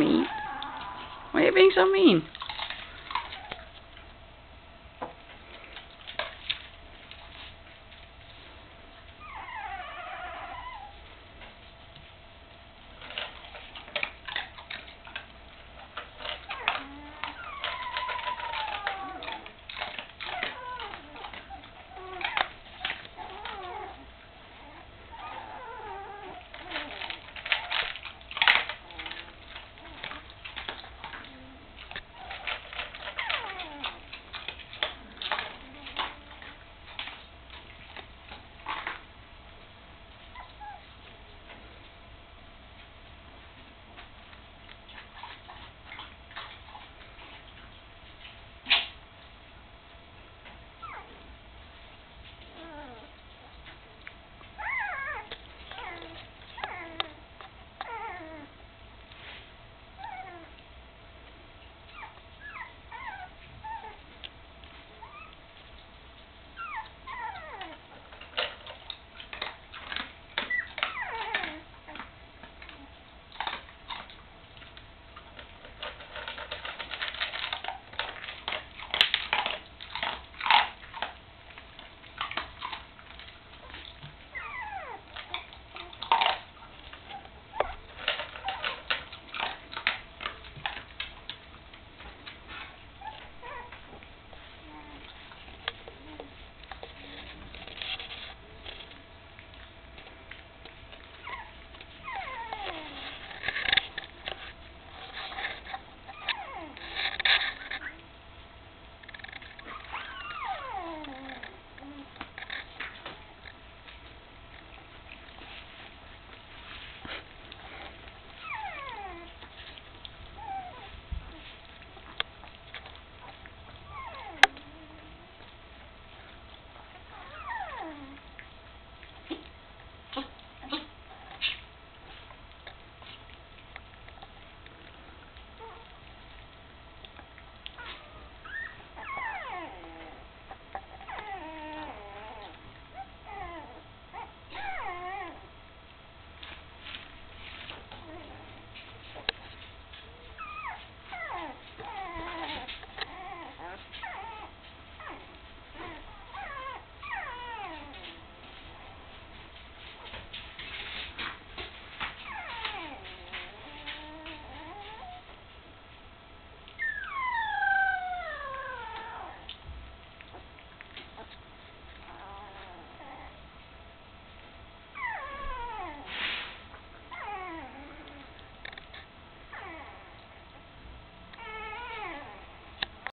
mean? Why are you being so mean?